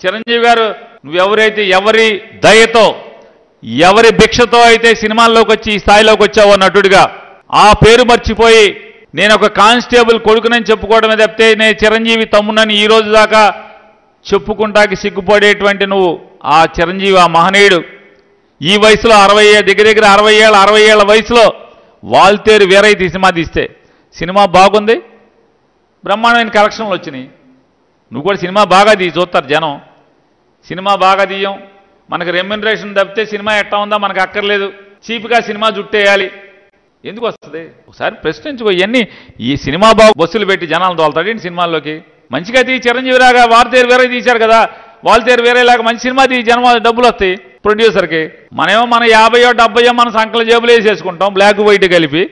చిరంజీవి గారు నువ్వెవరైతే ఎవరి దయతో ఎవరి భిక్షతో అయితే సినిమాల్లోకి వచ్చి ఈ స్థాయిలోకి వచ్చావో నటుడిగా ఆ పేరు మర్చిపోయి నేను ఒక కానిస్టేబుల్ కొడుకునని చెప్పుకోవడమే తప్పితే నేను చిరంజీవి తమ్మునని ఈ రోజు దాకా చెప్పుకుంటాకి సిగ్గుపడేటువంటి నువ్వు ఆ చిరంజీవి ఆ మహనీయుడు. ఈ వయసులో అరవై దగ్గర దగ్గర అరవై ఏళ్ళ అరవై ఏళ్ళ వయసులో వాల్తేరు వేరైతే సినిమా తీస్తే. సినిమా బాగుంది. బ్రహ్మాండమైన కలెక్షన్లు వచ్చినాయి. నువ్వు కూడా సినిమా బాగా తీ చూస్తారు జనం. సినిమా బాగా తీయం. మనకు రెమ్యునరేషన్ తప్పితే సినిమా ఎట్టా ఉందా మనకు అక్కర్లేదు. చీప్గా సినిమా జుట్టేయాలి. ఎందుకు వస్తుంది? ఒకసారి ప్రశ్నించుకో. ఇవన్నీ ఈ సినిమా బాగు బస్సులు పెట్టి జనాలు తోలుతాడు సినిమాల్లోకి? మంచిగా తీ చిరంజీవి రాగా వారితేరు వేరే తీశారు కదా. వాళ్ళతేరు వేరేలాగా మంచి సినిమా తీ జనం డబ్బులు వస్తాయి ప్రొడ్యూసర్కి మనమేమో మన యాభయో డెబ్బయో మన సంకల జేబులు వేసేసుకుంటాం బ్లాక్ వైట్ కలిపి.